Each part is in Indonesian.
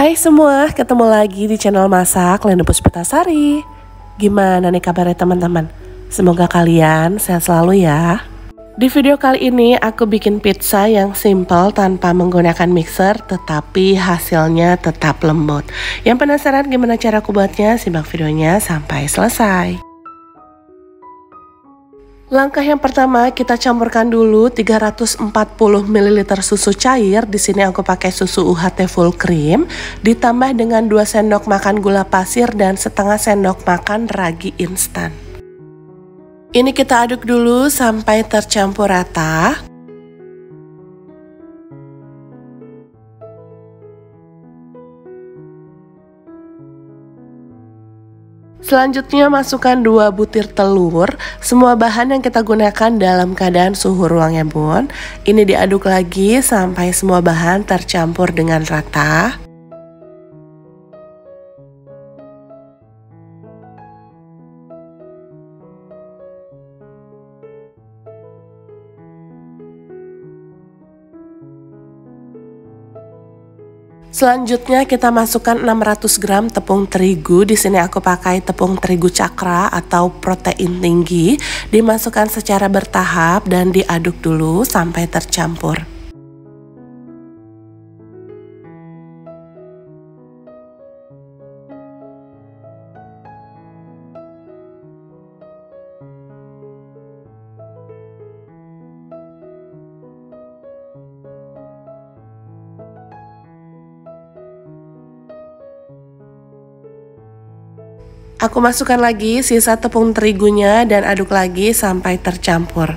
Hai semua, ketemu lagi di channel Masak Lena Puspitasari. Gimana nih kabarnya teman-teman? Semoga kalian sehat selalu ya. Di video kali ini aku bikin pizza yang simple tanpa menggunakan mixer tetapi hasilnya tetap lembut. Yang penasaran gimana cara aku buatnya? Simak videonya sampai selesai. Langkah yang pertama kita campurkan dulu 340 ml susu cair. Di sini aku pakai susu UHT full cream ditambah dengan 2 sendok makan gula pasir dan setengah sendok makan ragi instan. Ini kita aduk dulu sampai tercampur rata. Selanjutnya masukkan 2 butir telur. Semua bahan yang kita gunakan dalam keadaan suhu ruang ya bun. Ini diaduk lagi sampai semua bahan tercampur dengan rata. Selanjutnya kita masukkan 600 gram tepung terigu. Di sini aku pakai tepung terigu cakra atau protein tinggi. Dimasukkan secara bertahap dan diaduk dulu sampai tercampur. Aku masukkan lagi sisa tepung terigunya dan aduk lagi sampai tercampur.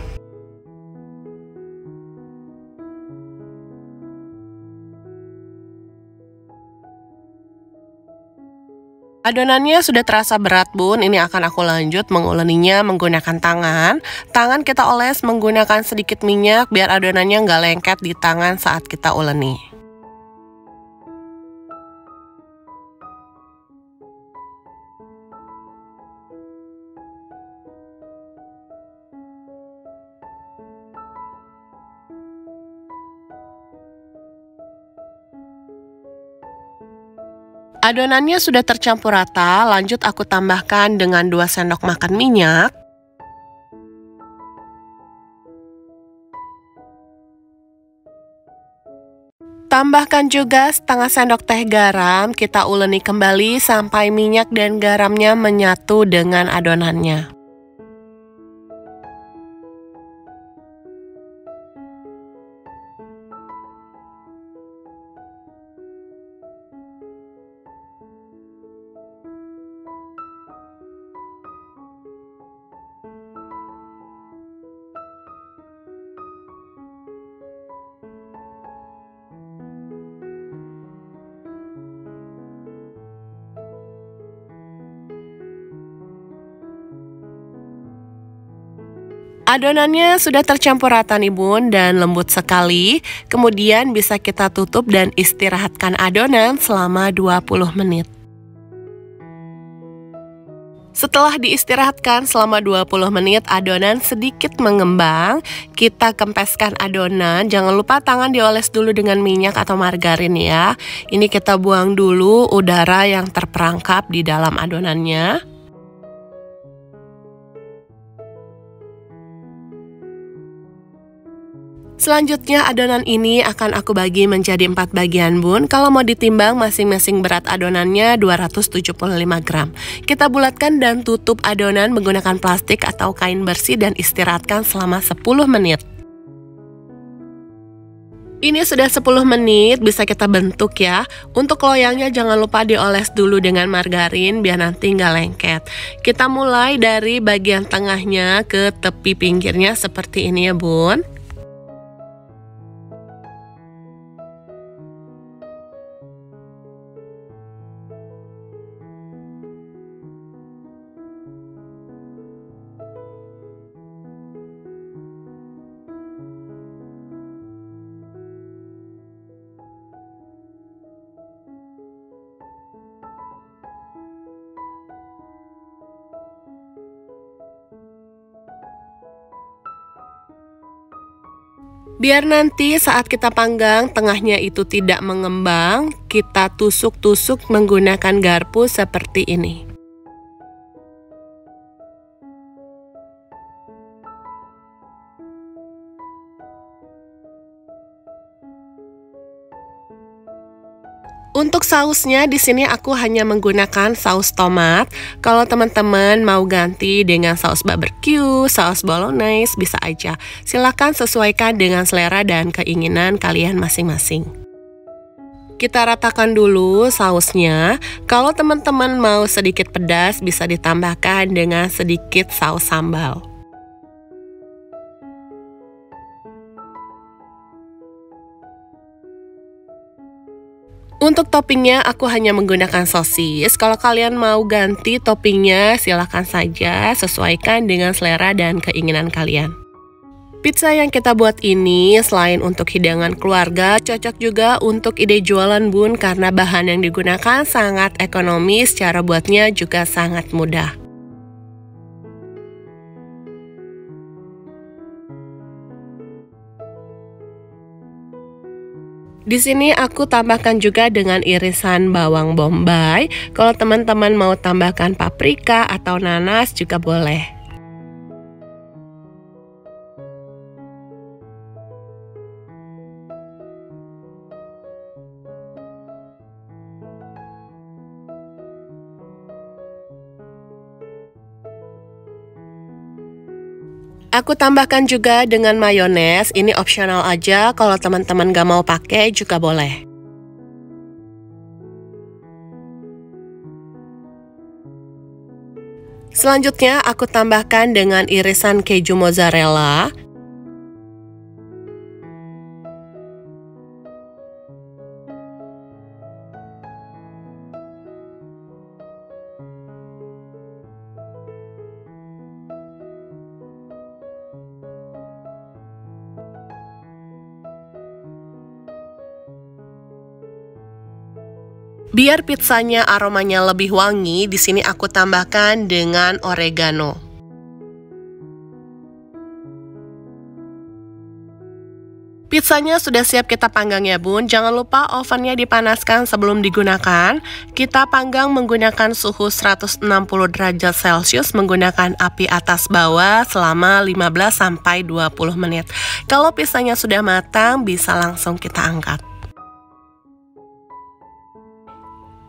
Adonannya sudah terasa berat bun, ini akan aku lanjut menguleninya menggunakan tangan. Tangan kita oles menggunakan sedikit minyak biar adonannya nggak lengket di tangan saat kita uleni. Adonannya sudah tercampur rata, lanjut aku tambahkan dengan 2 sendok makan minyak. Tambahkan juga setengah sendok teh garam, kita uleni kembali sampai minyak dan garamnya menyatu dengan adonannya. Adonannya sudah tercampur rata nih bun dan lembut sekali. Kemudian bisa kita tutup dan istirahatkan adonan selama 20 menit. Setelah diistirahatkan selama 20 menit, adonan sedikit mengembang. Kita kempeskan adonan. Jangan lupa tangan dioles dulu dengan minyak atau margarin ya. Ini kita buang dulu udara yang terperangkap di dalam adonannya. Selanjutnya adonan ini akan aku bagi menjadi empat bagian bun. Kalau mau ditimbang masing-masing berat adonannya 275 gram. Kita bulatkan dan tutup adonan menggunakan plastik atau kain bersih dan istirahatkan selama 10 menit. Ini sudah 10 menit, bisa kita bentuk ya. Untuk loyangnya jangan lupa dioles dulu dengan margarin biar nanti nggak lengket. Kita mulai dari bagian tengahnya ke tepi pinggirnya seperti ini ya bun. Biar nanti saat kita panggang tengahnya itu tidak mengembang, kita tusuk-tusuk menggunakan garpu seperti ini. Untuk sausnya di sini aku hanya menggunakan saus tomat. Kalau teman-teman mau ganti dengan saus barbecue, saus bolognese bisa aja. Silahkan sesuaikan dengan selera dan keinginan kalian masing-masing. Kita ratakan dulu sausnya. Kalau teman-teman mau sedikit pedas bisa ditambahkan dengan sedikit saus sambal. Untuk toppingnya aku hanya menggunakan sosis. Kalau kalian mau ganti toppingnya silahkan saja sesuaikan dengan selera dan keinginan kalian. Pizza yang kita buat ini selain untuk hidangan keluarga, cocok juga untuk ide jualan bun karena bahan yang digunakan sangat ekonomis, cara buatnya juga sangat mudah. Di sini aku tambahkan juga dengan irisan bawang bombay. Kalau teman-teman mau tambahkan paprika atau nanas juga boleh. Aku tambahkan juga dengan mayones, ini opsional aja, kalau teman-teman gak mau pakai juga boleh. Selanjutnya aku tambahkan dengan irisan keju mozzarella, Biar pizzanya aromanya lebih wangi, di sini aku tambahkan dengan oregano. Pizzanya sudah siap kita panggang ya bun. Jangan lupa ovennya dipanaskan sebelum digunakan. Kita panggang menggunakan suhu 160 derajat celcius Menggunakan api atas bawah selama 15-20 menit. Kalau pizzanya sudah matang bisa langsung kita angkat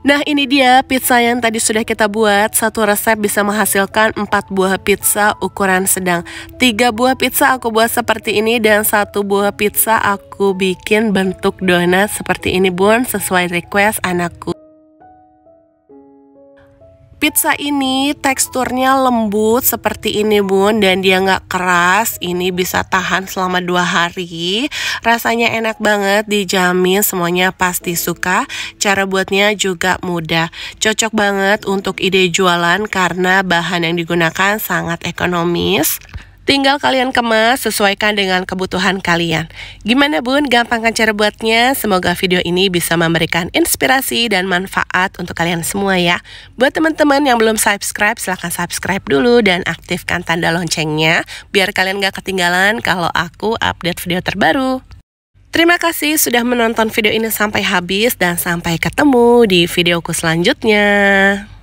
Nah ini dia pizza yang tadi sudah kita buat. Satu resep bisa menghasilkan 4 buah pizza ukuran sedang. 3 buah pizza aku buat seperti ini Dan satu buah pizza aku bikin bentuk donat seperti ini bun Sesuai request anakku Pizza ini teksturnya lembut seperti ini bun dan dia nggak keras. Ini bisa tahan selama dua hari. Rasanya enak banget, dijamin semuanya pasti suka. Cara buatnya juga mudah. Cocok banget untuk ide jualan karena bahan yang digunakan sangat ekonomis. Tinggal kalian kemas sesuaikan dengan kebutuhan kalian. Gimana bun? Gampang kan cara buatnya? Semoga video ini bisa memberikan inspirasi dan manfaat untuk kalian semua ya. Buat teman-teman yang belum subscribe, silahkan subscribe dulu dan aktifkan tanda loncengnya biar kalian gak ketinggalan kalau aku update video terbaru. Terima kasih sudah menonton video ini sampai habis dan sampai ketemu di videoku selanjutnya.